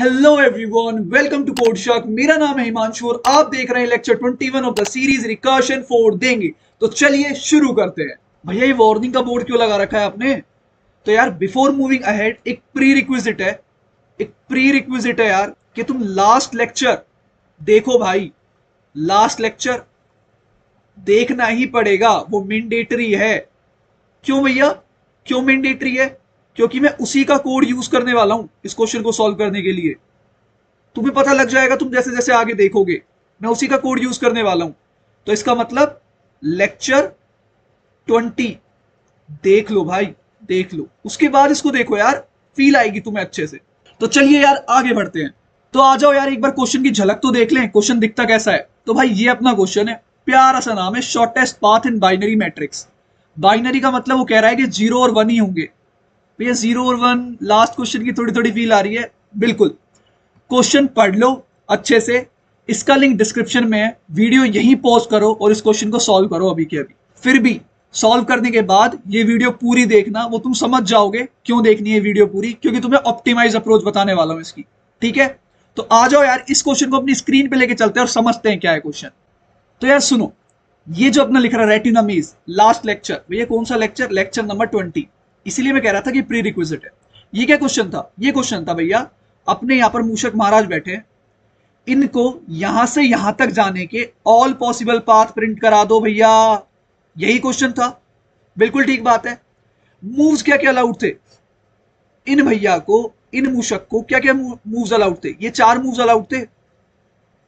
Hello everyone welcome to code shock मेरा नाम है हिमांशु और आप देख रहे हैं lecture 21 of the series recursion four देंगे। तो चलिए शुरू करते हैं। भैया, ये वार्निंग का बोर्ड क्यों लगा रखा है आपने? तो यार बिफोर मूविंग अहेड एक प्री रिक्विजिट है। एक प्री रिक्विजिट है यार, कि तुम लास्ट लेक्चर देखो भाई लास्ट लेक्चर देखना ही पड़ेगा। वो मैंडेटरी है। क्यों भैया? क्यों मैंडेटरी है? क्योंकि मैं उसी का कोड यूज़ करने वाला हूँ इस क्वेश्चन को सॉल्व करने के लिए। तुम्हें पता लग जाएगा, तुम जैसे जैसे आगे देखोगे, मैं उसी का कोड यूज़ करने वाला हूँ। तो इसका मतलब लेक्चर ट्वेंटी देख लो भाई, देख लो। उसके बाद इसको देखो यार फील आएगी तुम्हें अच्छे से। तो चलिए यार, आगे बढ़ते हैं। तो आ जाओ यार, एक बार क्वेश्चन की झलक तो देख लें क्वेश्चन दिखता कैसा है। तो भाई, ये अपना क्वेश्चन है। प्यारा सा नाम है shortest path in binary matrix binary का मतलब वो कह रहा है कि ज़ीरो और वन ही होंगे। भैया ज़ीरो और वन लास्ट क्वेश्चन की थोड़ी थोड़ी फील आ रही है। बिल्कुल। क्वेश्चन पढ़ लो अच्छे से। इसका लिंक डिस्क्रिप्शन में है। वीडियो यहीं पॉज करो और इस क्वेश्चन को सॉल्व करो अभी के अभी। फिर भी सॉल्व करने के बाद ये वीडियो पूरी देखना। वो तुम समझ जाओगे क्यों देखनी है वीडियो पूरी। क्योंकि तुम्हें ऑप्टिमाइज अप्रोच बताने वाला हूँ इसकी। ठीक है? तो आ जाओ यार, इस क्वेश्चन को अपनी स्क्रीन पे लेके चलते हैं और समझते हैं क्या है क्वेश्चन तो यार सुनो, ये जो अपना लिख रहा है रेटिनामीज लास्ट लेक्चर ये कौन सा लेक्चर लेक्चर नंबर ट्वेंटी इसीलिए मैं कह रहा था कि प्री रिक्विजिट है। ये क्या क्वेश्चन था? ये क्वेश्चन था भैया, अपने यहाँ पर मूषक महाराज बैठे इनको यहाँ से यहाँ तक जाने के ऑल पॉसिबल पाथ प्रिंट करा दो भैया। यही क्वेश्चन था। बिल्कुल ठीक बात है। मूव्स क्या क्या अलाउड थे? इन भैया को, इन मूषक को क्या क्या मूव्स अलाउड थे? ये चार मूव्स अलाउड थे।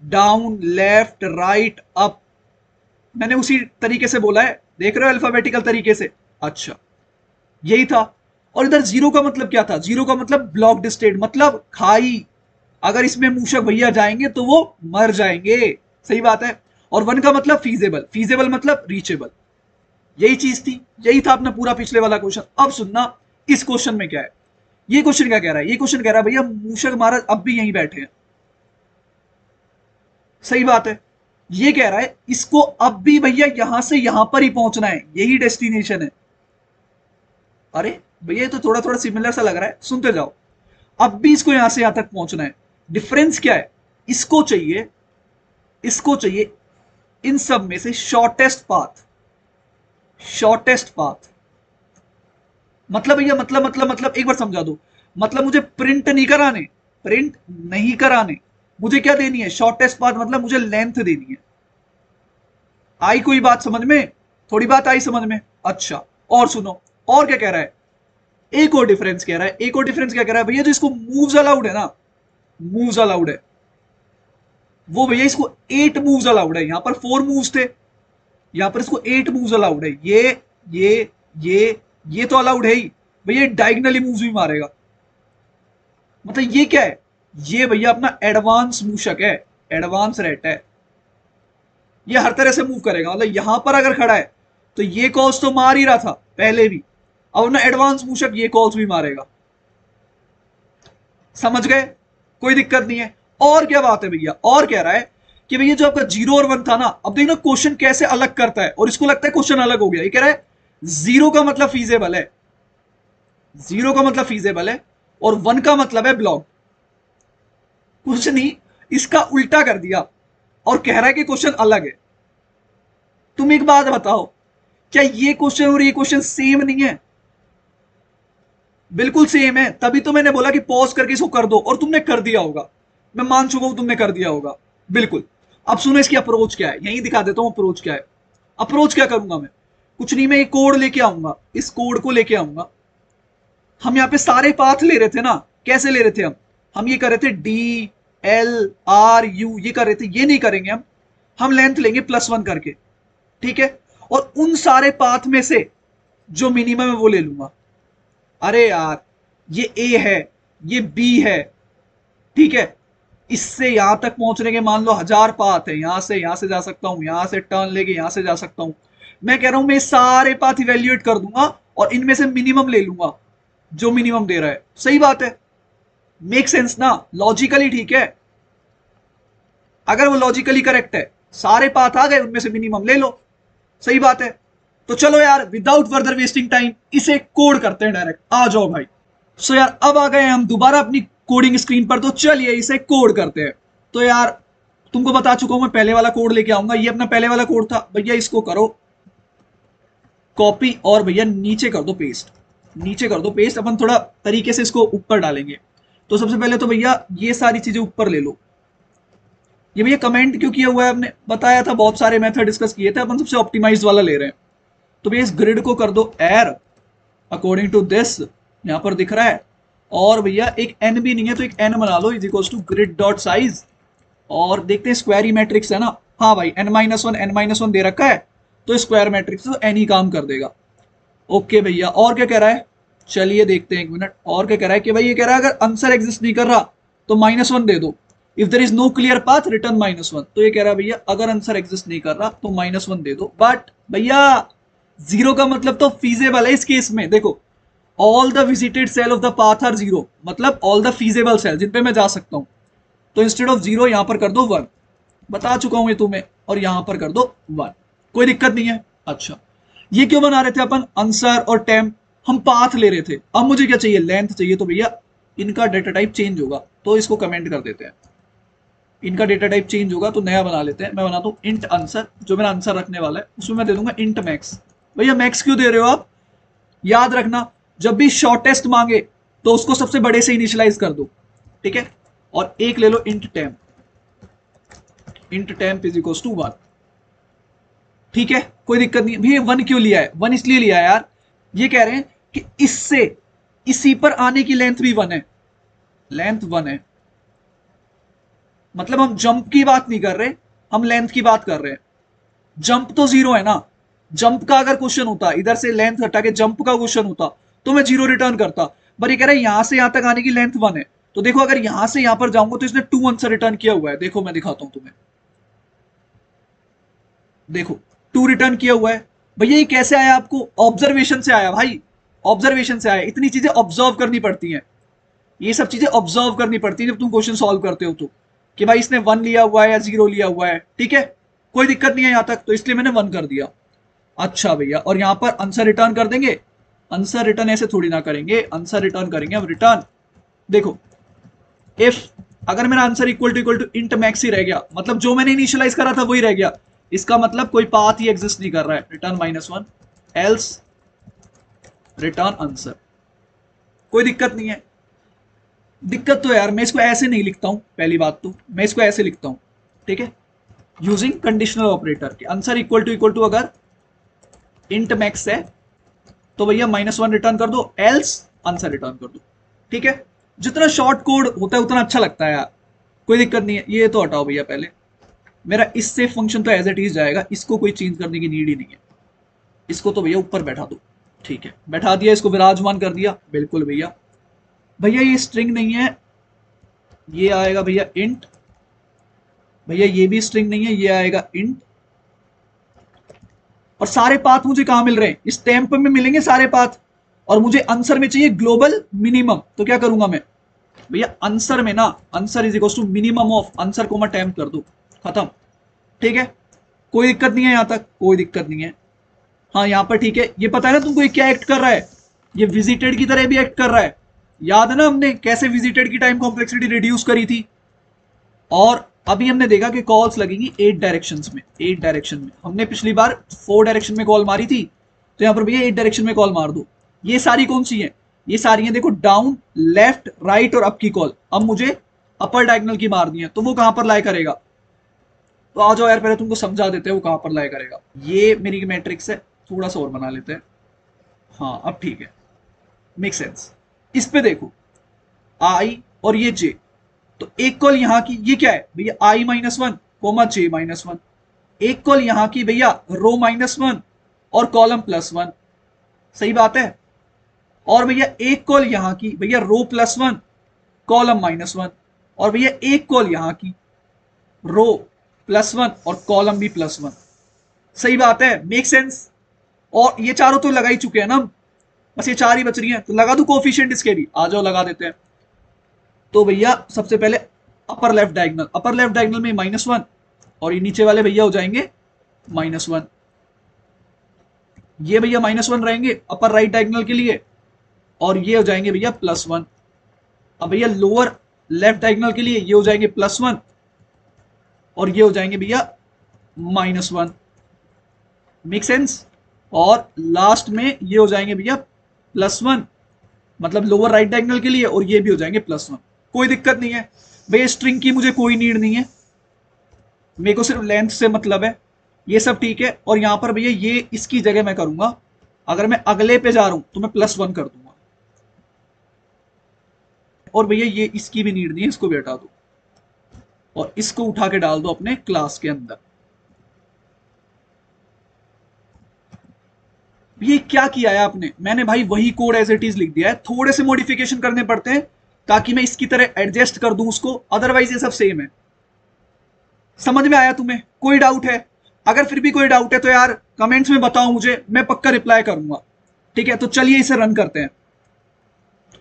डाउन लेफ़्ट राइट अप मैंने उसी तरीके से बोला है। देख रहे हो अल्फाबेटिकल तरीके से। अच्छा। यही था। और इधर ज़ीरो का मतलब क्या था? ज़ीरो का मतलब ब्लॉक स्टेट मतलब खाई। अगर इसमें मूषक भैया जाएँगे तो वो मर जाएँगे। सही बात है? और वन का मतलब फीजेबल फीजेबल मतलब रीचेबल यही चीज़ थी। यही था अपना पूरा पिछले वाला क्वेश्चन अब सुनना, इस क्वेश्चन में क्या है? ये क्वेश्चन क्या कह रहा है? ये क्वेश्चन कह रहा है, भैया, मूषक महाराज अब भी यहीं बैठे हैं। सही बात है? ये कह रहा है, इसको अब भी भैया यहाँ से यहाँ पर ही पहुँचना है। यही डेस्टिनेशन है। अरे भैया तो थोड़ा थोड़ा सिमिलर सा लग रहा है। सुनते जाओ। अब भी इसको यहाँ से यहाँ तक पहुँचना है। डिफरेंस क्या है? इसको चाहिए इसको चाहिए इन सब में से शॉर्टेस्ट पाथ शॉर्टेस्ट पाथ मतलब भैया मतलब मतलब मतलब एक बार समझा दो। मतलब मुझे प्रिंट नहीं कराने। प्रिंट नहीं कराने। मुझे क्या देनी है? शॉर्टेस्ट पाथ मतलब मुझे लेंथ देनी है। आई कोई बात समझ में? थोड़ी बात आई समझ में? अच्छा और सुनो। और क्या कह रहा है? एक और डिफरेंस कह रहा है। एक और डिफरेंस क्या कह रहा है? भैया, जो इसको मूव्स अलाउड है ना मूव्स अलाउड है। वो भैया, इसको एट मूव्स अलाउड है। यहाँ पर फोर मूव्स थे। यहाँ पर इसको एट मूव्स अलाउड है। ये ये ये ये तो अलाउड है ही। भैया डायगनली मूव्स भी मारेगा। मतलब ये क्या है? ये भैया अपना एडवांस मूशक है। एडवांस रेट है। ये हर तरह से मूव करेगा। मतलब यहाँ पर अगर खड़ा है तो ये कॉल्स तो मार ही रहा था, पहले भी। अब अपना एडवांस मूशक ये कॉल्स भी मारेगा। समझ गए? कोई दिक्कत नहीं है। और क्या बात है भैया? और कह रहा है कि भैया जो आपका ज़ीरो और वन था ना, अब देखना क्वेश्चन कैसे अलग करता है, और इसको लगता है क्वेश्चन अलग हो गया। ये कह रहा है ज़ीरो का मतलब फीजेबल है। ज़ीरो का मतलब फीजेबल है, और वन का मतलब है ब्लॉक कुछ नहीं, इसका उल्टा कर दिया, और कह रहा है कि क्वेश्चन अलग है। तुम एक बात बताओ, क्या ये क्वेश्चन और ये क्वेश्चन सेम नहीं है? बिल्कुल सेम है। तभी तो मैंने बोला कि पॉज करके इसको कर दो, और तुमने कर दिया होगा। मैं मान चुका हूँ तुमने कर दिया होगा। बिल्कुल। अब सुनो इसकी अप्रोच क्या है। यही दिखा देता हूँ अप्रोच क्या है। अप्रोच क्या करूँगा मैं? कुछ नहीं, मैं एक कोड लेके आऊँगा। इस कोड को लेके आऊँगा। हम यहाँ पे सारे पाथ ले रहे थे ना। कैसे ले रहे थे हम? हम ये कर रहे थे डी एल आर यू ये कर रहे थे। ये नहीं करेंगे हम। हम लेंथ लेंगे प्लस वन करके। ठीक है? और उन सारे पाथ में से जो मिनिमम है वो ले लूँगा। अरे यार, ये ए है, ये बी है, ठीक है? इससे यहाँ तक पहुँचने के मान लो हज़ार पाथ है, यहाँ से यहाँ से जा सकता हूँ, यहाँ से टर्न लेके यहाँ से जा सकता हूँ। मैं कह रहा हूँ, मैं सारे पाथ इवेल्युएट कर दूँगा और इनमें से मिनिमम ले लूँगा, जो मिनिमम दे रहा है। सही बात है? मेक सेंस ना? लॉजिकली ठीक है? अगर वो लॉजिकली करेक्ट है, सारे पाथ आ गए, उनमें से मिनिमम ले लो। सही बात है? तो चलो यार विदाउट फर्दर वेस्टिंग टाइम इसे कोड करते हैं डायरेक्ट आ जाओ भाई। सो so यार, अब आ गए हम दोबारा अपनी कोडिंग स्क्रीन पर तो चलिए इसे कोड करते हैं। तो यार, तुमको बता चुका हूँ मैं, पहले वाला कोड लेके आऊँगा। ये अपना पहले वाला कोड था। भैया, इसको करो। कॉपी और भैया, नीचे कर दो पेस्ट नीचे कर दो पेस्ट अपन थोड़ा तरीके से इसको ऊपर डालेंगे। तो सबसे पहले तो भैया, ये सारी चीज़ें ऊपर ले लो। ये भैया कमेंट क्यों किया हुआ है? हमने बताया था, बहुत सारे मेथड डिस्कस किए थे। अपन सबसे ऑप्टिमाइज वाला ले रहे हैं। तो भैया इस ग्रिड को कर दो एर अकॉर्डिंग टू दिस यहाँ पर दिख रहा है। और भैया, एक एन भी नहीं है तो एक एन बना लो is equal to grid dot size और देखते हैं स्क्वायरी मैट्रिक्स है ना? हाँ भाई N minus one N minus one दे रखा है तो स्क्वायर मैट्रिक्स तो एन ही काम कर देगा। ओके भैया, और क्या कह रहा है? चलिए देखते हैं एक मिनट और क्या कह रहा है कि भाई, ये कह रहा है अगर आंसर एग्जिस्ट नहीं कर रहा तो माइनस वन दे दो। If there is no clear path return minus one तो ये कह रहा है भैया, अगर आंसर एग्जिस्ट नहीं कर रहा तो माइनस वन दे दो। बट भैया ज़ीरो का मतलब तो फीजेबल है इस केस में। देखो all the visited cell of the path are zero मतलब ऑल द फीजेबल सेल जिन पे मैं जा सकता हूँ। तो इंस्टेड ऑफ़ ज़ीरो यहाँ पर कर दो वन बता चुका हूँ ये तुम्हें, और यहाँ पर कर दो वन कोई दिक्कत नहीं है? अच्छा। ये क्यों बना रहे थे अपन? आंसर और टेम हम पाथ ले रहे थे। अब मुझे क्या चाहिए? लेंथ चाहिए तो भैया इनका डेटा टाइप चेंज होगा। तो इसको कमेंट कर देते हैं। इनका डेटा टाइप चेंज होगा तो नया बना लेते हैं। मैं बनाता हूँ इंट आंसर जो मेरा आंसर रखने वाला है, उसमें मैं दे दूँगा इंट मैक्स भैया मैक्स क्यों दे रहे हो आप? याद रखना, जब भी शॉर्टेस्ट मांगे तो उसको सबसे बड़े से इनिशियलाइज कर दो, ठीक है? और एक ले लो int temp int temp is equal to one ठीक है? कोई दिक्कत नहीं। भैया वन क्यों लिया है? वन इसलिए लिया है यार। ये कह रहे हैं कि इससे, इसी पर आने की लेंथ भी वन है। लेंथ वन है। मतलब हम जंप की बात नहीं कर रहे, हम लेंथ की बात कर रहे हैं। जंप तो ज़ीरो है ना। जंप का अगर क्वेश्चन होता, इधर से लेंथ हटा के जंप का क्वेश्चन होता तो मैं ज़ीरो रिटर्न करता। पर ये कह रहा है, यहाँ से यहाँ तक आने की लेंथ वन है। तो देखो, अगर यहाँ से यहाँ पर जाऊँगा तो इसने टू आंसर रिटर्न किया हुआ है। देखो, मैं दिखाता हूँ तुम्हें। देखो टू रिटर्न किया हुआ है। भैया, ये कैसे आया आपको? ऑब्जर्वेशन से आया भाई। ऑब्जर्वेशन से आया। इतनी चीज़ें ऑब्ज़र्व करनी पड़ती हैं। ये सब चीज़ें ऑब्ज़र्व करनी पड़ती है जब तुम क्वेश्चन सॉल्व करते हो तो। कि भाई, इसने वन लिया हुआ है या ज़ीरो लिया हुआ है। ठीक है? कोई दिक्कत नहीं है यहाँ तक। तो इसलिए मैंने वन कर दिया। अच्छा भैया, और यहाँ पर आंसर रिटर्न कर देंगे। आंसर रिटर्न ऐसे थोड़ी ना करेंगे आंसर रिटर्न करेंगे। अब रिटर्न देखो इफ़ अगर मेरा answer equal to equal to int max ही रह गया मतलब जो मैंने इनिशियलाइज करा था वही रह गया। इसका मतलब कोई पाथ ही एग्जिस्ट नहीं कर रहा है। Return minus one else return answer कोई दिक्कत नहीं है। दिक्कत तो यार, मैं इसको ऐसे नहीं लिखता हूँ, पहली बात तो। मैं इसको ऐसे लिखता हूँ, ठीक है? यूजिंग कंडीशनल ऑपरेटर के answer equal to equal to अगर इंट मैक्स है तो भैया माइनस वन रिटर्न कर दो एल्स आंसर रिटर्न कर दो। ठीक है? जितना शॉर्ट कोड होता है, उतना अच्छा लगता है यार। कोई दिक्कत नहीं है। ये तो हटाओ भैया पहले। मेरा इससे फ़ंक्शन तो एज इट इज़ जाएगा। इसको कोई चेंज करने की नीड ही नहीं है। इसको तो भैया ऊपर बैठा दो। ठीक है? बैठा दिया, इसको विराजमान कर दिया। बिल्कुल भैया। भैया, ये स्ट्रिंग नहीं है। ये आएगा भैया इंट भैया, ये भी स्ट्रिंग नहीं है। ये आएगा इंट और सारे पाथ मुझे कहाँ मिल रहे हैं? इस टेम्प में मिलेंगे सारे पाथ और मुझे आंसर में चाहिए ग्लोबल मिनिमम तो क्या करूँगा मैं? भैया आंसर में ना answer is equal to minimum of answer को मैं टेम्प कर दू। खत्म। ठीक है? कोई दिक्कत नहीं है यहाँ तक। कोई दिक्कत नहीं है। हाँ यहाँ पर ठीक है। ये पता है ना तुमको ये क्या एक्ट कर रहा है? ये विजिटेड की तरह भी एक्ट कर रहा है। याद है ना हमने कैसे विजिटेड की टाइम कॉम्प्लेक्सिटी रिड्यूस करी थी? और अभी हमने देखा कि कॉल्स लगेंगी एट डायरेक्शन में एट डायरेक्शन में। हमने पिछली बार फोर डायरेक्शन में कॉल मारी थी तो यहाँ पर भैया एट डायरेक्शन में कॉल मार दो। ये सारी कौन सी है? ये सारी है, देखो डाउन लेफ़्ट राइट और अप की कॉल अब मुझे अपर डायगनल की मारनी है तो वो कहाँ पर लाए करेगा? तो आ जाओ यार, पहले तुमको समझा देते हैं वो कहाँ पर लाए करेगा। ये मेरी मैट्रिक्स है, थोड़ा सा और बना लेते हैं। हाँ अब ठीक है। मेक सेंस इस पे देखो आई और ये जे तो एक कॉल यहाँ की, ये क्या है? भैया I minus one comma J minus one एक कॉल यहाँ की भैया रो माइनस वन और कॉलम प्लस वन सही बात है? और भैया, एक कॉल यहाँ की, भैया row plus one column minus one और भैया, एक कॉल यहाँ की रो प्लस वन और कॉलम भी प्लस वन सही बात है? मेक सेंस और ये चारों तो लगा ही चुके हैं ना बस ये चार ही बच रही हैं। तो लगा दू कोफिशियंट इसके भी। आ जाओ, लगा देते हैं। तो भैया, सबसे पहले upper left diagonal upper left diagonal में माइनस वन और ये नीचे वाले भैया हो जाएँगे माइनस वन ये भैया माइनस वन रहेंगे अपर राइट डायगनल के लिए और ये हो जाएँगे भैया प्लस वन अब भैया लोअर लेफ़्ट डायगोनल के लिए ये हो जाएँगे प्लस वन और ये हो जाएँगे भैया माइनस वन मेक सेंस और लास्ट में ये हो जाएँगे भैया प्लस वन मतलब लोअर राइट डायगोनल के लिए और ये भी हो जाएँगे प्लस वन कोई दिक्कत नहीं है। भैया स्ट्रिंग की मुझे कोई नीड नहीं है। मेरे को सिर्फ़ लेंथ से मतलब है। ये सब ठीक है। और यहाँ पर भैया, ये इसकी जगह मैं करूँगा। अगर मैं अगले पे जा रहा हूँ तो मैं प्लस वन कर दूँगा। और भैया, ये इसकी भी नीड नहीं है, इसको हटा दो। और इसको उठा के डाल दो अपने क्लास के अंदर। ये क्या किया है आपने? मैंने भाई, वही कोड एज इट इज़ लिख दिया है। थोड़े से मॉडिफिकेशन करने पड़ते हैं। ताकि मैं इसकी तरह एडजस्ट कर दूँ उसको अदरवाइज़ ये सब सेम है। समझ में आया तुम्हें? कोई डाउट है? अगर फिर भी कोई डाउट है तो यार कमेंट्स में बताओ मुझे मैं पक्का रिप्लाई करूँगा। ठीक है तो चलिए इसे रन करते हैं।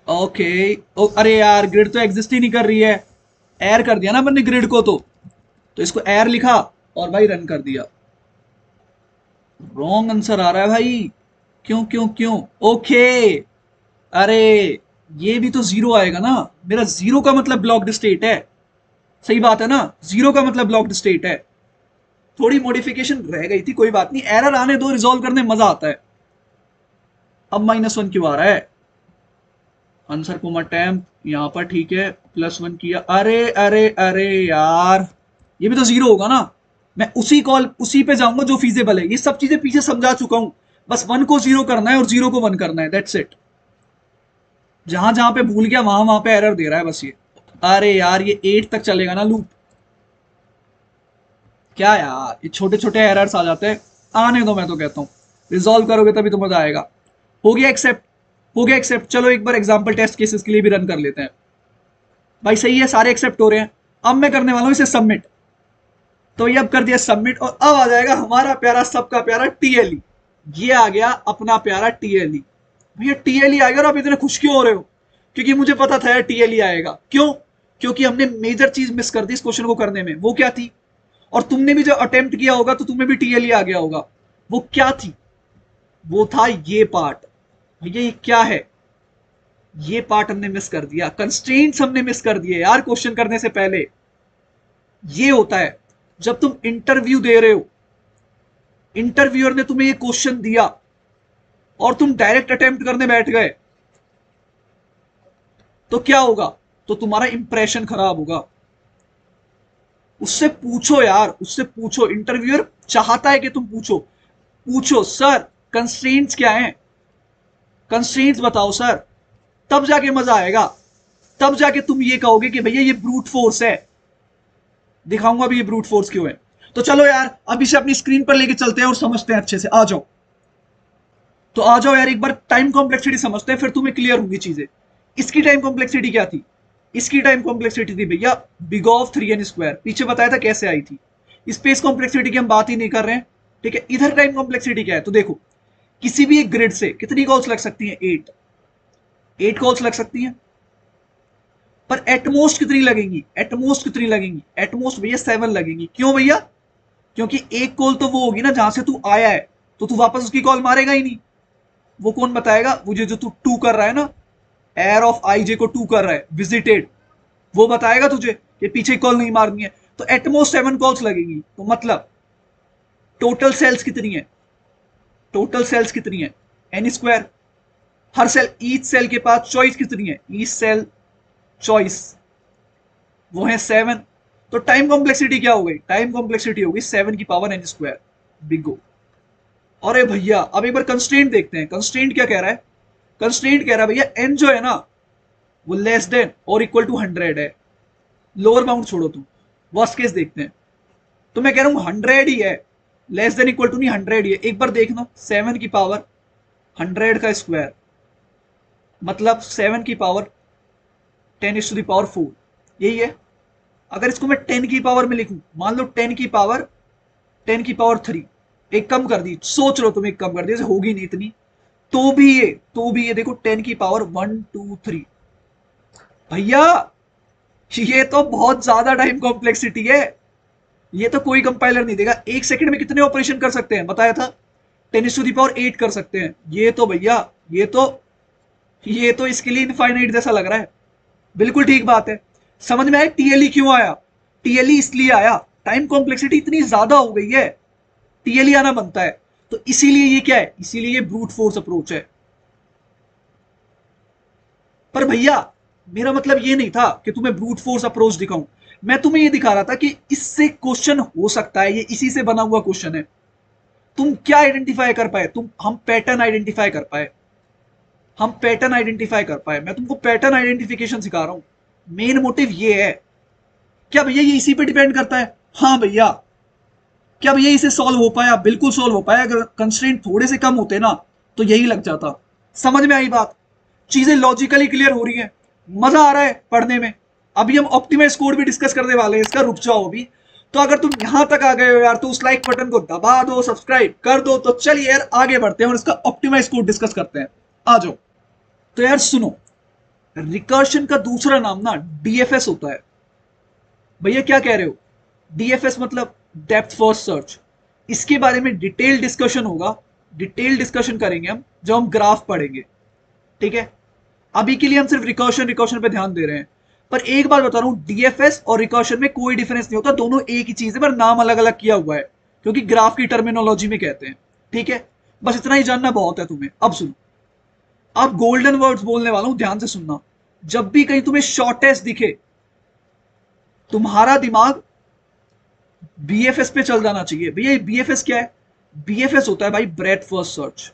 ओके ओ, अरे यार ग्रिड तो एग्जिस्ट ही नहीं कर रही है। एयर कर दिया ना मैंने ग्रिड को तो। तो इसको एयर लिखा और भाई रन कर दिया। रॉन्ग आंसर आ रहा है भाई। क्यों क्यों क्यों? ओके अरे ये भी तो ज़ीरो आएगा ना। मेरा ज़ीरो का मतलब ब्लॉक्ड स्टेट है। सही बात है ना? ज़ीरो का मतलब ब्लॉक्ड स्टेट है। थोड़ी मॉडिफिकेशन रह गई थी, कोई बात नहीं। एरर आने दो रिजोल्व करने मज़ा आता है। अब माइनस वन क्यों आ रहा है? आंसर कोमा टैम्प यहाँ पर ठीक है प्लस वन किया। अरे अरे अरे यार! ये भी तो ज़ीरो होगा ना। मैं उसी कॉल उसी पे जाऊँगा जो फीजेबल है। ये सब चीज़ें पीछे समझा चुका हूँ। बस वन को ज़ीरो करना है और ज़ीरो को वन करना है। दैट्स इट जहाँ जहाँ पे भूल गया, वहाँ वहाँ पे एरर दे रहा है बस ये। अरे यार, ये एट तक चलेगा ना लूप क्या यार, ये छोटे छोटे एरर्स आ जाते हैं। आने दो, मैं तो कहता हूँ। रिजॉल्व करोगे तभी तो मज़ा आएगा। हो गया एक्सेप्ट हो गया एक्सेप्ट चलो एक बार एग्ज़ाम्पल टेस्ट केसेस के लिए भी रन कर लेते हैं। भाई सही है, सारे एक्सेप्ट हो रहे हैं। अब मैं करने वाला हूँ इसे सबमिट तो ये अब कर दिया सबमिट और अब आ जाएगा हमारा प्यारा, सबका प्यारा टीएलई ये आ गया अपना प्यारा टीएलई भैया टीएलई आ गया और आप इतने खुश क्यों हो रहे हो? क्योंकि मुझे पता था यार टीएलई आएगा। क्यों? क्योंकि हमने मेजर चीज़ मिस कर दी इस क्वेश्चन को करने में। वो क्या थी? और तुमने भी जब अटेम्प्ट किया होगा तो तुम्हें भी टीएलई आ गया होगा। वो क्या थी? वो था ये पार्ट भैया, ये क्या है? ये पार्ट हमने मिस कर दिया। कंस्ट्रेंट्स हमने मिस कर दिए यार क्वेश्चन करने से पहले। ये होता है, जब तुम इंटरव्यू दे रहे हो। इंटरव्यूअर ने तुम्हें ये क्वेश्चन दिया। और तुम डायरेक्ट अटेम्प्ट करने बैठ गए। तो क्या होगा? तो तुम्हारा इंप्रेशन खराब होगा। उससे पूछो यार, उससे पूछो। इंटरव्यूअर चाहता है कि तुम पूछो। पूछो, सर कंस्ट्रेंट्स क्या हैं? कंस्ट्रेंट्स बताओ, सर। तब जाके मज़ा आएगा। तब जाके तुम ये कहोगे कि भैया ये ब्रूट फोर्स है। दिखाऊँगा अभी ये ब्रूट फोर्स क्यों है? तो चलो यार, अब इसे अपनी स्क्रीन पर लेके चलते हैं और समझते हैं अच्छे से। आ जाओ। तो आ जाओ यार, एक बार टाइम कॉम्प्लेक्सिटी समझते हैं, फिर तुम्हें क्लियर होंगी चीज़ें। इसकी टाइम कॉम्प्लेक्सिटी क्या थी? इसकी टाइम कॉम्प्लेक्सिटी थी भैया big of three N square पीछे बताया था कैसे आई थी। स्पेस कॉम्प्लेक्सिटी की हम बात ही नहीं कर रहे हैं, ठीक है? इधर टाइम कॉम्प्लेक्सिटी क्या है? तो देखो, किसी भी एक ग्रिड से कितनी कॉल्स लग सकती हैं? एट एट कॉल्स लग सकती हैं। पर एटमोस्ट कितनी लगेंगी? एटमोस्ट कितनी लगेंगी? एटमोस्ट भैया सेवन लगेंगी। क्यों भैया? क्योंकि एक कॉल तो वो होगी ना, जहाँ से तू आया है तो तू वापस उसकी कॉल मारेगा ही नहीं। वो कौन बताएगा? मुझे जो तू टू कर रहा है ना एयर ऑफ़ आई जे को टू कर रहा है विजिटेड वो बताएगा तुझे कि पीछे कॉल नहीं मारनी है। तो एटमोस्ट सेवन कॉल्स लगेगी। तो मतलब टोटल सेल्स कितनी है? टोटल सेल्स कितनी है? एन स्क्वायर हर सेल ईच सेल के पास चॉइस कितनी है? ईच सेल चॉइस वो है सेवन तो टाइम कॉम्प्लेक्सिटी क्या हो गई? टाइम कॉम्प्लेक्सिटी होगी सेवन की power N square big O अरे भैया, अब एक बार कंस्टेंट देखते हैं। कंस्टेंट क्या कह रहा है? कंस्टेंट कह रहा है, भैया एन जो है ना, वो लेस देन और इक्वल टू हंड्रेड है। लोअर बाउंड छोड़ो तुम। वर्स्ट केस देखते हैं। तो मैं कह रहा हूँ हंड्रेड ही है। लेस देन इक्वल टू नहीं हंड्रेड ही है। एक बार देखना सेवन की पावर हंड्रेड का स्क्वायर मतलब सेवन की power ten is to the power four यही है। अगर इसको मैं टेन की पावर में लिखूं, मान लो टेन की पावर टेन की पावर थ्री एक कम कर दी। सोच लो तुम एक कम कर दी होगी नहीं इतनी। तो भी ये तो भी ये देखो, टेन की पावर वन, टू, थ्री। भैया, ये तो बहुत ज़्यादा टाइम कॉम्प्लेक्सिटी है। ये तो कोई कंपाइलर नहीं देगा। एक सेकंड में कितने ऑपरेशन कर सकते हैं? बताया था। Ten to the power eight कर सकते हैं। ये तो भैया, ये तो ये तो इसके लिए इनफाइनाइट जैसा लग रहा है। बिल्कुल ठीक बात है। समझ में आया? टीएलई e क्यों आया? टीएलई e इसलिए आया। टाइम कॉम्प्लेक्सिटी इतनी ज़्यादा हो गई है। टीएलई e आना बनता है। तो इसीलिए ये क्या है? इसीलिए ये ब्रूट फोर्स अप्रोच है। पर भैया, मेरा मतलब ये नहीं था कि तुम्हें ब्रूट फोर्स अप्रोच दिखाऊँ। मैं तुम्हें ये दिखा रहा था कि इससे क्वेश्चन हो सकता है, ये इसी से बना हुआ क्वेश्चन है। तुम क्या आइडेंटिफाई कर पाए? तुम, हम पैटर्न आइडेंटिफाई कर पाए। हम पैटर्न आइडेंटिफाई कर पाए। मैं तुमको पैटर्न आइडेंटिफिकेशन सिखा रहा हूँ। मेन मोटिव ये है। क्या भैया ये इसी पे डिपेंड करता है? हाँ भैया। क्या भैया इसे सॉल्व हो पाया, बिल्कुल सॉल्व हो पाया, अगर कंस्ट्रेंट थोड़े से कम होते ना तो यही लग जाता। समझ में आई बात? चीज़ें लॉजिकली क्लियर हो रही है। मज़ा आ रहा है पढ़ने में। अभी हम ऑप्टिमाइज कोड भी डिस्कस करने वाले हैं, इसका रुक जाओ अभी। तो अगर तुम यहाँ तक आ गए हो यार तो उस लाइक बटन को दबा दो सब्सक्राइब कर दो तो चलिए यार, आगे बढ़ते हैं और इसका ऑप्टिमाइज कोड डिस्कस करते हैं। आ जाओ। तो यार सुनो रिकर्शन का दूसरा नाम ना डीएफएस होता है। भैया क्या कह रहे हो? डीएफएस मतलब डेप्थ फ़र्स्ट सर्च इसके बारे में डिटेल डिस्कशन होगा। डिटेल डिस्कशन करेंगे हम, जब हम ग्राफ पढ़ेंगे। ठीक है? अभी के लिए हम सिर्फ़ रिकर्शन रिकर्शन पे ध्यान दे रहे हैं। पर एक बार बता रहा हूँ डीएफएस और रिकर्शन में कोई डिफरेंस नहीं होता। दोनों एक ही चीज़ है, पर नाम अलग अलग किया हुआ है। क्योंकि ग्राफ की टर्मिनोलॉजी में कहते हैं। ठीक है? बस इतना ही जानना बहुत है तुम्हें। अब सुनो। अब गोल्डन वर्ड्स बोलने वाला हूँ, ध्यान से सुनना। जब भी कहीं तुम्हें शॉर्टेस्ट दिखे, तुम्हारा दिमाग बीएफएस पे चल जाना चाहिए। भैया बीएफएस क्या है? बीएफएस होता है भाई breadth first search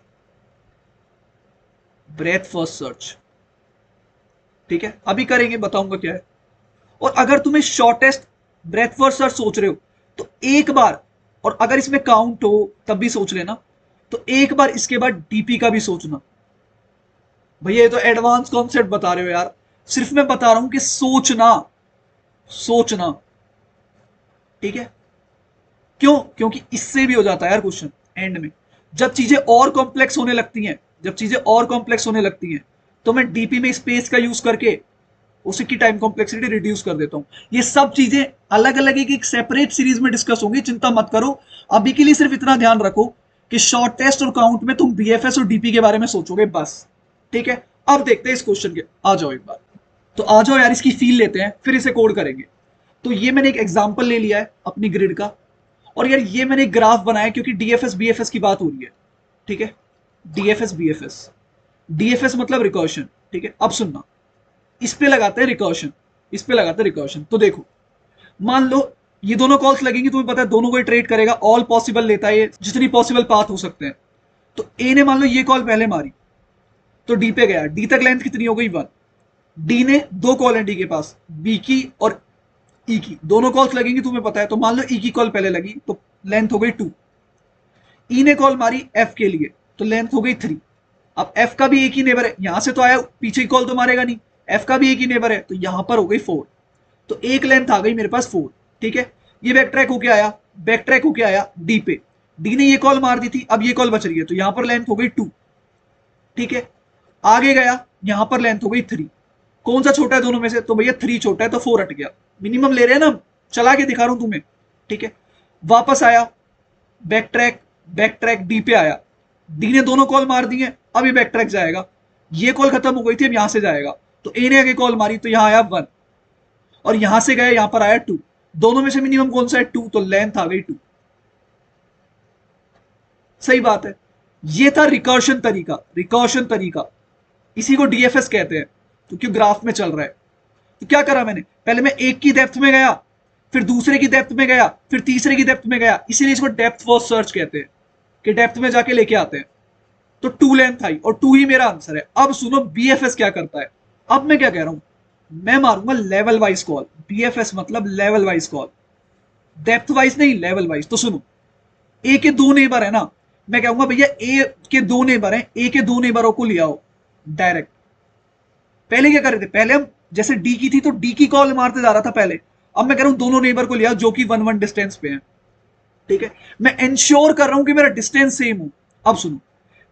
breadth first search ठीक है? अभी करेंगे, बताऊँगा क्या है। और अगर तुम्हें शॉर्टेस्ट ब्रेथ फ़र्स्ट सर्च सोच रहे हो तो एक बार, और अगर इसमें काउंट हो, तब भी सोच लेना। तो एक बार इसके बाद डीपी का भी सोचना। भैया, ये तो एडवांस कॉन्सेप्ट बता रहे हो यार। सिर्फ़ मैं बता रहा हूँ कि सोचना। सोचना। ठीक है? क्यों? क्योंकि इससे भी हो जाता है यार क्वेश्चन एंड में। जब चीज़ें और कॉम्प्लेक्स होने लगती हैं जब चीज़ें और कॉम्प्लेक्स होने लगती हैं तो मैं डीपी में स्पेस का यूज़ करके उसी की टाइम कॉम्प्लेक्सिटी रिड्यूस कर देता हूँ। ये सब चीज़ें अलग अलग एक, सेपरेट सीरीज़ में डिस्कस होंगी चिंता मत करो। अभी के लिए सिर्फ़ इतना ध्यान रखो कि शॉर्ट टेस्ट और काउंट में तुम बीएफएस और डीपी के बारे में सोचोगे बस। ठीक है? अब देखते हैं इस क्वेश्चन के। आ जाओ एक बार। तो आ जाओ यार इसकी फील लेते हैं फिर इसे कोड करेंगे। तो ये मैंने एक एग्ज़ाम्पल ले लिया है अपनी ग्रिड का। और यार ये मैंने ग्राफ बनाया क्योंकि डीएफएस बीएफएस की बात हो रही है। ठीक है? डीएफएस बीएफएस डीएफएस मतलब रिकॉर्शन ठीक है? अब सुनना। इस पे लगाते हैं रिकॉर्शन इस पे लगाते हैं रिकॉर्शन तो देखो, मान लो ये दोनों कॉल्स लगेंगी, तुम्हें पता है दोनों को ट्रेड करेगा। ऑल पॉसिबल लेता है जितनी पॉसिबल पाथ हो सकते हैं। तो ए ने मान लो ये कॉल पहले मारी। तो डी पे गया। डी तक लेंथ कितनी हो गई? वन डी ने दो कॉल है डी के पास। बी की और ई e की। दोनों कॉल्स लगेंगी, तुम्हें पता है। तो मान लो ई e की कॉल पहले लगी तो लेंथ हो गई टू ई ने कॉल मारी एफ़ के लिए तो लेंथ हो गई थ्री अब एफ़ का भी एक ही नेबर है। यहाँ से तो आया, पीछे कॉल तो मारेगा नहीं। एफ़ का भी एक ही नेबर है तो यहाँ पर हो गई फोर तो एक लेंथ आ गई मेरे पास फोर ठीक है? ये बैक ट्रैक होके आया बैक ट्रैक होके आया डी पे। डी ने ये कॉल मार दी थी, अब ये कॉल बच रही है। तो यहाँ पर लेंथ हो गई टू ठीक है? आगे गया, यहाँ पर लेंथ हो गई थ्री कौन सा छोटा है दोनों में से? तो भैया थ्री छोटा है तो फोर हट गया। मिनिमम ले रहे हैं ना चला के दिखा रहा हूँ तुम्हें। ठीक है? वापस आया। Back track back track D पे आया। डी ने दोनों कॉल मार दी है अब ये बैक ट्रैक जाएगा। ये कॉल खत्म हो गई थी, अब यहाँ से जाएगा। तो ए ने आगे कॉल मारी तो यहाँ आया वन और यहाँ से गए यहाँ पर आया टू दोनों में से मिनिमम कौन सा है? टू तो लेंथ आ गई टू सही बात है। ये था रिकर्शन तरीका। रिकर्शन तरीका। इसी को डीएफएस कहते हैं। तो ग्राफ में चल रहा है? तो क्या करा मैंने? पहले मैं एक की डेप्थ में गया, फिर दूसरे की डेप्थ में गया, फिर तीसरे की डेप्थ में गया। इसीलिए इसको डेप्थ फ़र्स्ट सर्च कहते हैं, कि डेप्थ में जाके लेके आते हैं। तो टू लेंथ आई, और टू ही मेरा आंसर है। अब सुनो बीएफएस क्या करता है? अब मैं क्या कह रहा हूँ? मैं मारूँगा लेवल वाइज कॉल बीएफएस मतलब level wise call depth wise नहीं लेवल वाइज तो सुनो ए के दो नेबर है ना? मैं कहूँगा, भैया ए के दो नेबर हैं ए के दो नेबरों को ले आओ डायरेक्ट पहले क्या कर रहे थे? पहले हम, जैसे डी की थी तो डी की कॉल मारते जा रहा था पहले। अब मैं कह रहा हूँ दोनों नेबर को लिया जो कि वन वन डिस्टेंस पे है। ठीक है? मैं इंश्योर कर रहा हूँ कि मेरा डिस्टेंस सेम हो। अब सुनो।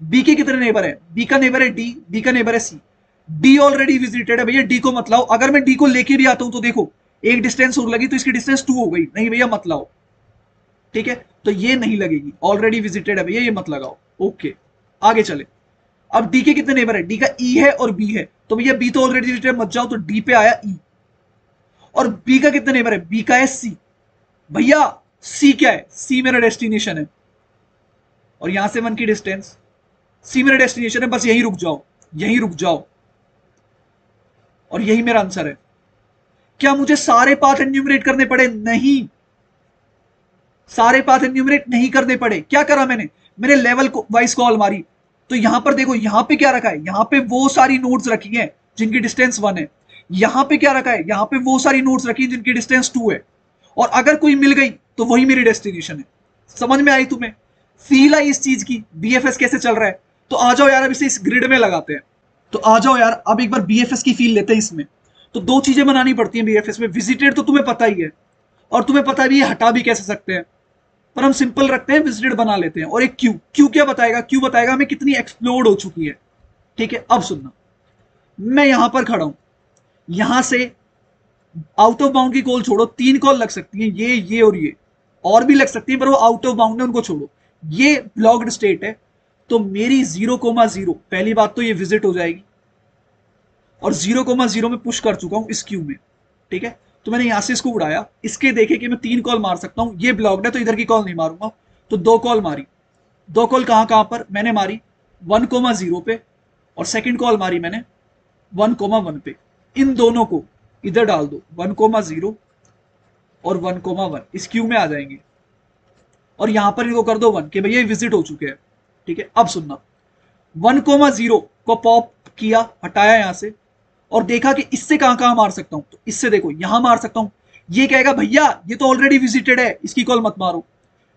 बी के कितने नेबर है? बी का नेबर है डी बी का नेबर है सी डी ऑलरेडी विजिटेड है, भैया डी को मत लाओ। अगर मैं डी को लेके भी आता हूँ तो देखो, एक डिस्टेंस और लगी तो इसकी डिस्टेंस टू हो गई। नहीं भैया, मत लाओ। ठीक है? तो ये नहीं लगेगी। ऑलरेडी विजिटेड है, भैया, ये मत लगाओ। ओके आगे चले। अब डी के कितने नेबर है? डी का ई e है और बी है। तो भैया बी तो ऑलरेडी डिलीटेड मत जाओ तो डी पे आया ई e. और बी का कितने नेबर है? बी का है सी भैया सी क्या है? सी मेरा डेस्टिनेशन है। और यहाँ से वन की डिस्टेंस सी मेरा डेस्टिनेशन है, बस यही रुक जाओ, यही रुक जाओ। और यही मेरा आंसर है। क्या मुझे सारे पाथ एन्यूमरेट करने पड़े? नहीं। सारे पाथ एन्यूमरेट नहीं करने पड़े। क्या करा मैंने? मैंने लेवल को वाइज कॉल मारी। तो यहाँ पर देखो, यहाँ पे क्या रखा है? यहाँ पे वो सारी नोट्स रखी हैं जिनकी डिस्टेंस वन है। यहाँ पे क्या रखा है? यहाँ पे वो सारी नोट्स रखी है जिनकी डिस्टेंस टू है। और अगर कोई मिल गई तो वही मेरी डेस्टिनेशन है। समझ में आई तुम्हें? फील आई इस चीज़ की बीएफएस कैसे चल रहा है? तो आ जाओ यार, अब इसे इस ग्रिड में लगाते हैं। तो आ जाओ यार, अब एक बार बीएफएस की फील लेते हैं इसमें। तो दो चीज़ें बनानी पड़ती हैं बीएफएस में। विजिटेड तो तुम्हें पता ही है। और तुम्हें पता भी है हटा भी कैसे सकते हैं। पर हम सिंपल रखते हैं विजिटेड बना लेते हैं। और एक क्यू क्यू क्या बताएगा? क्यू बताएगा हमें कितनी एक्सप्लोड हो चुकी है। ठीक है, अब सुनना। मैं यहाँ पर खड़ा हूँ। यहाँ से आउट ऑफ़ बाउंड की कॉल छोड़ो। तीन कॉल लग सकती है, ये ये और ये। और भी लग सकती है, पर वो आउट ऑफ़ बाउंड है, उनको छोड़ो। ये ब्लॉक्ड स्टेट है तो मेरी ज़ीरो कोमा ज़ीरो पहली बात तो ये विज़िट हो जाएगी। और ज़ीरो कोमा ज़ीरो में पुश कर चुका हूँ इस क्यू में। ठीक है? तो मैंने यहाँ से इसको उड़ाया। इसके देखे कि मैं तीन कॉल मार सकता हूँ। ये ब्लॉक्ड है तो इधर की कॉल नहीं मारूँगा। तो दो कॉल मारी। दो कॉल कहाँ कहाँ पर? मैंने मारी वन कोमा ज़ीरो पे और सेकंड कॉल मारी मैंने वन कोमा वन पे। इन दोनों को इधर डाल दो। वन कोमा ज़ीरो और वन कोमा वन इस क्यू में आ जाएँगे। और यहाँ पर इनको कर दो वन के भैया विज़िट हो चुके हैं। ठीक है? अब सुनना। वन कोमा ज़ीरो को पॉप किया, हटाया यहाँ से। और देखा कि इससे कहाँ कहाँ मार सकता हूँ तो इससे देखो, यहाँ मार सकता हूँ। ये कहेगा, भैया, ये तो ऑलरेडी विजिटेड है, इसकी कॉल मत मारो।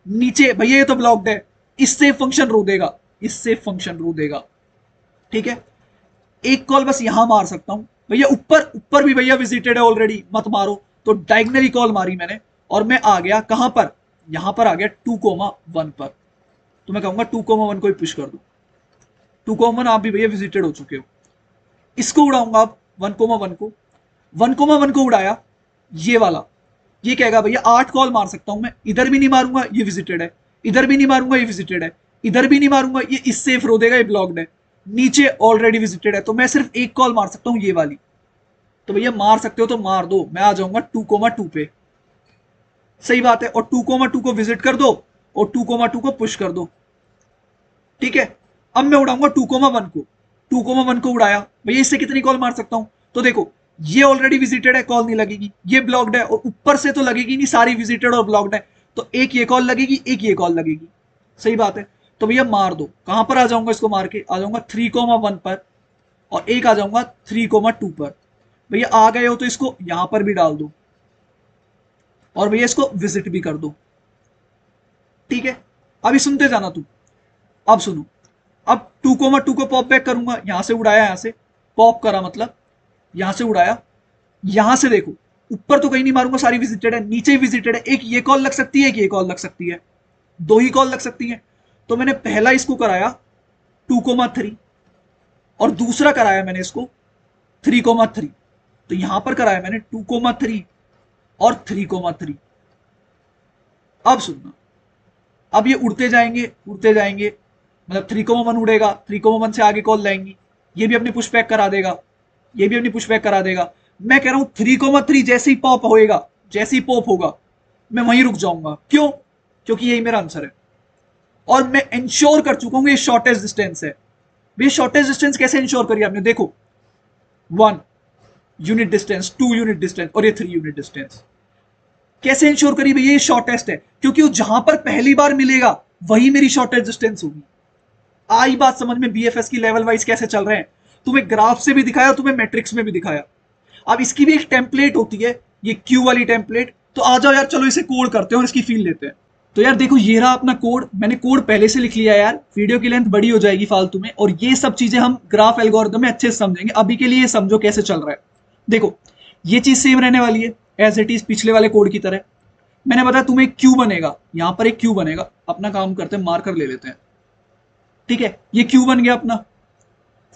नीचे, भैया, ये तो ब्लॉक्ड है, इससे फ़ंक्शन रो देगा इससे फ़ंक्शन रो देगा ठीक है? एक कॉल बस यहाँ मार सकता हूँ। भैया, ऊपर ऊपर भी भैया विजिटेड है ऑलरेडी मत मारो। तो डायगनली कॉल मारी मैंने, और मैं आ गया कहाँ पर? यहाँ पर आ गया टू कोमा वन पर। तो मैं कहूँगा टू कोमा वन को ही पुश कर दू। टू कोमा आप भी भैया विजिटेड हो चुके हो। इसको उड़ाऊँगा आप वन कोमा वन को। वन कोमा वन को उड़ाया, ये वाला। ये कहेगा, भैया, आठ कॉल मार सकता हूँ मैं। इधर भी नहीं मारूँगा, ये विजिटेड है। इधर भी नहीं मारूँगा, ये विजिटेड है। इधर भी नहीं मारूँगा, ये इससे रो देगा, ये ब्लॉक्ड है। नीचे ऑलरेडी विजिटेड है। तो मैं सिर्फ़ एक कॉल मार सकता हूँ, ये वाली। तो भैया, मार सकते हो तो मार दो। मैं आ जाऊँगा टू कोमा टू पे। सही बात है। और टू कोमा टू को विज़िट कर दो और टू कोमा टू को पुश कर दो। ठीक है? अब मैं उड़ाऊँगा टू कोमा वन को। टू कोमा वन को उड़ाया। भैया इससे कितनी कॉल मार सकता हूँ? तो देखो, ये ऑलरेडी विजिटेड है कॉल नहीं लगेगी। ये ब्लॉक्ड है और ऊपर से तो लगेगी नहीं, सारी विजिटेड और ब्लॉक्ड है। तो एक ये कॉल लगेगी, एक ये कॉल लगेगी। सही बात है? तो भैया मार दो। कहाँ पर आ जाऊँगा इसको मार के? आ जाऊँगा थ्री कोमा वन पर और एक आ जाऊँगा थ्री कोमा टू पर। भैया आ गए हो तो इसको यहाँ पर भी डाल दो और भैया इसको विज़िट भी कर दो। ठीक है? अभी सुनते जाना तू। अब सुनो। अब टू कोमा टू को पॉप बैक करूँगा, यहाँ से उड़ाया, यहाँ से। पॉप करा मतलब यहाँ से उड़ाया। यहाँ से देखो, ऊपर तो कहीं नहीं मारूँगा, सारी विजिटेड है, नीचे विजिटेड है। एक ये कॉल लग सकती है, एक ये कॉल लग सकती है। दो ही कॉल लग सकती है। तो मैंने पहला इसको कराया, टू कोमा थ्री। और दूसरा कराया मैंने इसको, थ्री कोमा थ्री। तो यहाँ पर कराया मैंने टू कोमा थ्री और थ्री कोमा थ्री। अब सुनना। अब ये उड़ते जाएँगे उड़ते जाएँगे मतलब थ्री कोमा वन उड़ेगा थ्री कोमा वन से आगे कॉल लाएँगी। ये भी अपनी पुश पैक करा देगा। ये भी अपनी पुश पैक करा देगा। मैं कह रहा हूँ थ्री कोमा थ्री जैसे ही पॉप होएगा, जैसे ही पॉप होगा, मैं वहीं रुक जाऊँगा। क्यों? क्योंकि यही मेरा आंसर है। और मैं इंश्योर कर चुका हूँ ये शॉर्टेस्ट डिस्टेंस है। ये शॉर्टेस्ट डिस्टेंस कैसे इंश्योर करी आपने? देखो। One unit distance two unit distance और ये थ्री यूनिट डिस्टेंस कैसे इंश्योर करी? भैया, ये शॉर्टेस्ट है। क्योंकि वो जहाँ पर पहली बार मिलेगा, वही मेरी शॉर्टेस्ट डिस्टेंस होगी। आई बात समझ में बीएफएस की लेवल वाइज कैसे चल रहे हैं? तुम्हें ग्राफ से भी दिखाया, तुम्हें मैट्रिक्स में भी दिखाया। अब इसकी भी एक टेम्पलेट होती है, ये क्यू वाली टेम्पलेट तो आ जाओ यार, चलो इसे कोड करते हैं और इसकी फील लेते हैं। तो यार देखो, ये रहा अपना कोड मैंने कोड पहले से लिख लिया यार। वीडियो की लेंथ बड़ी हो जाएगी फालतू में। और ये सब चीज़ें हम ग्राफ एल्गोरिदम में अच्छे से समझेंगे। अभी के लिए समझो कैसे चल रहा है। देखो, ये चीज़ सेम रहने वाली है एज इट इज़ पिछले वाले कोड की तरह। मैंने बताया तुम्हें क्यू बनेगा। यहाँ पर एक क्यू बनेगा। अपना काम करते हैं मार्कर ले लेते हैं। ठीक है? ये क्यू बन गया अपना।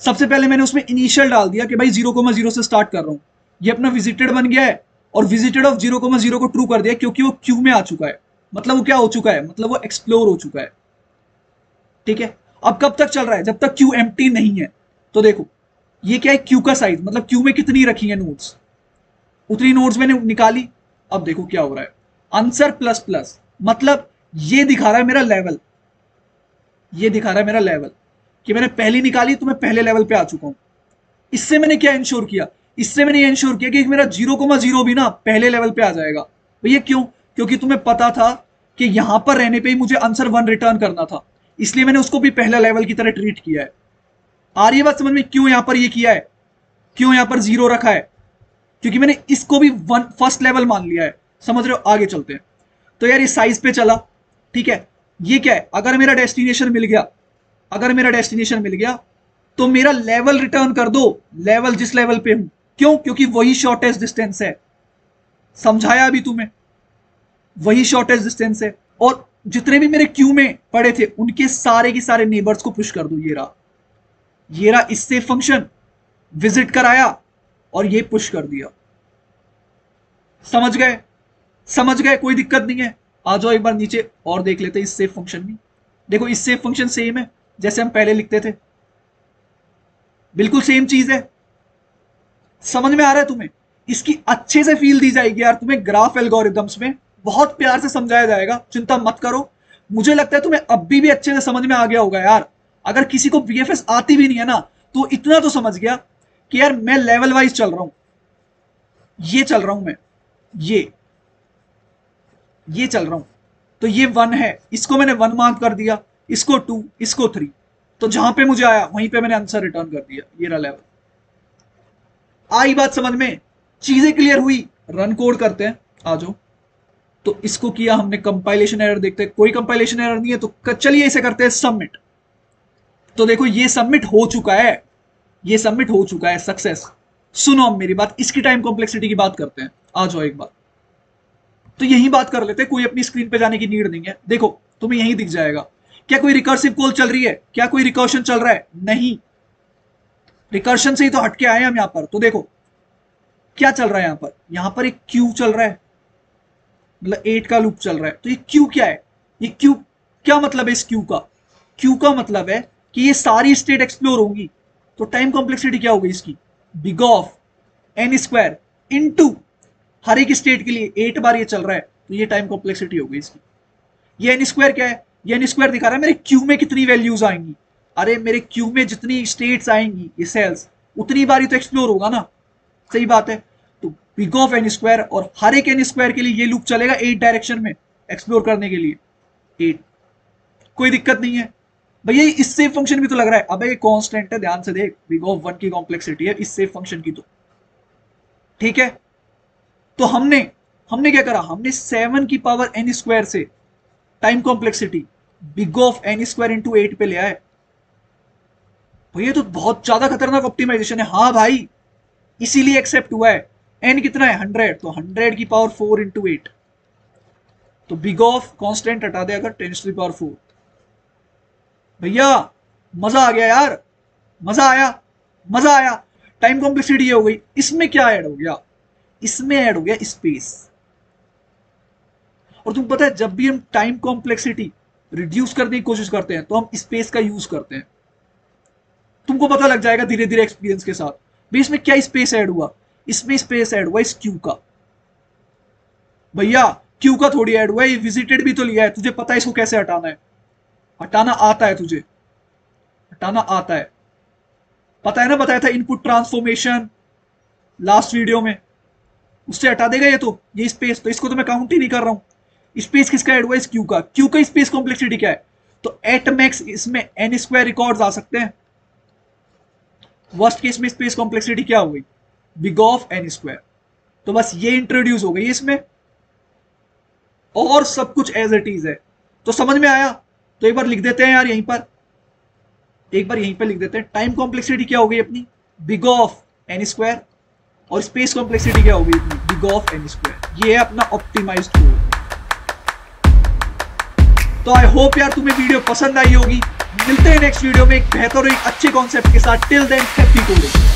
सबसे पहले मैंने उसमें इनिशियल डाल दिया कि भाई ज़ीरो कोमा ज़ीरो से स्टार्ट कर रहा हूँ। ये अपना विजिटेड बन गया है और visited of zero comma zero को ट्रू कर दिया क्योंकि वो क्यू में आ चुका है। मतलब वो क्या हो चुका है? मतलब वो एक्सप्लोर हो चुका है। ठीक है? अब कब तक चल रहा है? जब तक क्यू एम नहीं है। तो देखो, ये क्या है? क्यू का साइज़ मतलब क्यू में कितनी रखी है नोट्स उतनी नोट्स मैंने निकाली। अब देखो क्या हो रहा है। आंसर प्लस प्लस मतलब ये दिखा रहा है मेरा लेवल ये दिखा रहा है मेरा लेवल कि मैंने पहली निकाली तो मैं पहले लेवल पे आ चुका हूँ। इससे मैंने क्या इंश्योर किया? इससे मैंने ये इंश्योर किया कि मेरा ज़ीरो कोमा ज़ीरो भी ना पहले लेवल पे आ जाएगा। भैया क्यों? क्योंकि तुम्हें पता था कि यहाँ पर रहने पे ही मुझे आंसर वन रिटर्न करना था। इसलिए मैंने उसको भी पहला लेवल की तरह ट्रीट किया है। आ रही बात समझ में क्यों यहाँ पर ये किया है? क्यों यहाँ पर ज़ीरो रखा है? क्योंकि मैंने इसको भी वन फ़र्स्ट लेवल मान लिया है। समझ रहे हो? आगे चलते हैं। तो यार इस साइज़ पे चला, ठीक है? ये क्या है? अगर मेरा डेस्टिनेशन मिल गया, अगर मेरा डेस्टिनेशन मिल गया तो मेरा लेवल रिटर्न कर दो। लेवल जिस लेवल पे हूँ। क्यों? क्योंकि वही शॉर्टेस्ट डिस्टेंस है। समझाया अभी तुम्हें वही शॉर्टेस्ट डिस्टेंस है। और जितने भी मेरे क्यू में पड़े थे, उनके सारे के सारे नेबर्स को पुश कर दो, ये रहा। ये रहा इससे फ़ंक्शन विज़िट कराया और ये पुश कर दिया। समझ गए? समझ गए? कोई दिक्कत नहीं है। आ जाओ एक बार नीचे और देख लेते इस सेफ़ फ़ंक्शन में। देखो इस सेफ़ फ़ंक्शन सेम है जैसे हम पहले लिखते थे। बिल्कुल सेम चीज़ है। समझ में आ रहा है तुम्हें? इसकी अच्छे से फील दी जाएगी यार तुम्हें ग्राफ एल्गोरिदम्स में बहुत प्यार से समझाया जाएगा। चिंता मत करो। मुझे लगता है तुम्हें अब भी, भी अच्छे से समझ में आ गया होगा यार। अगर किसी को बीएफएस आती भी नहीं है ना तो इतना तो समझ गया कि यार मैं लेवल वाइज चल रहा हूँ। ये चल रहा हूँ मैं। ये। ये चल रहा हूँ। तो ये वन है। इसको मैंने वन मार्क कर दिया। इसको टू इसको थ्री तो जहाँ पे मुझे आया, वहीं पे मैंने आंसर रिटर्न कर दिया। ये रहा लेवल आई बात समझ में? चीज़ें क्लियर हुई। रन कोड करते हैं। आ जाओ। तो इसको किया हमने। कंपाइलेशन एरर देखते हैं। कोई कंपाइलेशन एरर नहीं है तो चलिए इसे करते हैं सबमिट तो देखो, ये सबमिट हो चुका है। ये सबमिट हो चुका है। सक्सेस सुनो मेरी बात। इसकी टाइम कॉम्प्लेक्सिटी की बात करते हैं। आ जाओ एक बार। तो यही बात कर लेते कोई अपनी स्क्रीन पे जाने की नीड नहीं है। देखो, तुम्हें यही दिख जाएगा। क्या कोई रिकर्सिव कॉल चल रही है? क्या कोई रिकर्शन चल रहा है? नहीं। रिकर्शन से ही तो हटके आए हम यहाँ पर। तो देखो, क्या चल रहा है यहाँ पर? यहाँ पर एक क्यू चल रहा है। मतलब एट का लूप चल रहा है। तो ये क्यू क्या है? ये क्यू क्या मतलब है इस क्यू का? क्यू का मतलब है कि ये सारी स्टेट एक्सप्लोर होंगी। तो टाइम कॉम्प्लेक्सिटी क्या होगी इसकी? Big of N square into हर एक स्टेट के लिए एट बार ये चल रहा है तो ये टाइम कॉम्प्लेक्सिटी होगी इसकी। ये एन स्क्वायर क्या है? ये एन स्क्वायर दिखा रहा है, मेरे क्यू में कितनी वैल्यूज़ आएँगी? अरे, मेरे क्यू में जितनी स्टेट्स आएँगी, ये सेल्स उतनी बार ही तो एक्सप्लोर होगा ना। सही बात है। तो बिग ऑफ़ एन स्क्वायर और हर एक एन स्क्वायर के लिए ये लूप चलेगा एट डायरेक्शन में एक्सप्लोर करने के लिए। एट कोई दिक्कत नहीं है। भैया इस सेफ़ फ़ंक्शन भी तो लग रहा है। अब, ये कांस्टेंट है, ध्यान से देख बिग ऑफ़ वन की कॉम्प्लेक्सिटी है, इस सेफ़ फ़ंक्शन की तो। ठीक है? तो हमने हमने क्या करा? हमने सेवन की पावर एन स्क्वायर से time complexity big of N square into eight पे ले आए। भैया तो बहुत ज़्यादा खतरनाक ऑप्टिमाइजेशन है। हाँ भाई, इसीलिए एक्सेप्ट हुआ है। एन कितना है? हंड्रेड तो हंड्रेड की पावर फोर इंटू एट तो बिग ऑफ़ कॉन्स्टेंट हटा दे अगर टेन टू पावर फोर भैया, मज़ा आ गया यार। मज़ा आया। मज़ा आया। टाइम कॉम्प्लेक्सिटी हो गई। इसमें क्या ऐड हो गया? इसमें ऐड हो गया स्पेस और तुम पता है, जब भी हम टाइम कॉम्प्लेक्सिटी रिड्यूस करने की कोशिश करते हैं तो हम स्पेस का यूज़ करते हैं. तुमको पता लग जाएगा धीरे धीरे एक्सपीरियंस के साथ. भी इसमें क्या स्पेस ऐड हुआ? इसमें स्पेस ऐड हुआ इस क्यू का. भैया क्यू का थोड़ी ऐड हुआ ये विजिटेड भी तो लिया है, तुझे पता है इसको कैसे हटाना है? हटाना आता है तुझे. हटाना आता है. पता है ना, बताया था इनपुट ट्रांसफॉर्मेशन लास्ट वीडियो में? उससे हटा देगा ये तो। ये स्पेस तो इसको तो मैं काउंट ही नहीं कर रहा हूँ। स्पेस किसका एड हुआ इस क्यू का क्यू का स्पेस कॉम्प्लेक्सिटी क्या है? तो एट मैक्स इसमें एन स्क्वायर रिकॉर्ड्स आ सकते हैं। वर्स्ट केस में स्पेस कॉम्प्लेक्सिटी क्या हो गई बिग ऑफ़ एन स्क्वायर तो बस ये इंट्रोड्यूस हो गई इसमें। और सब कुछ एज इट इज़ है। तो समझ में आया? तो एक बार लिख देते हैं यार यहीं पर। एक बार यहीं पर लिख देते हैं। टाइम कॉम्प्लेक्सिटी क्या हो गई अपनी? बिग ऑफ़ एन स्क्वायर और स्पेस कॉम्प्लेक्सिटी क्या होगी? इतनी बिग ऑफ़ एन स्क्वायर ये है अपना ऑप्टिमाइज कोड तो आई होप यार तुम्हें वीडियो पसंद आई होगी। मिलते हैं नेक्स्ट वीडियो में एक बेहतर और एक अच्छे कॉन्सेप्ट के साथ. Till than happy coding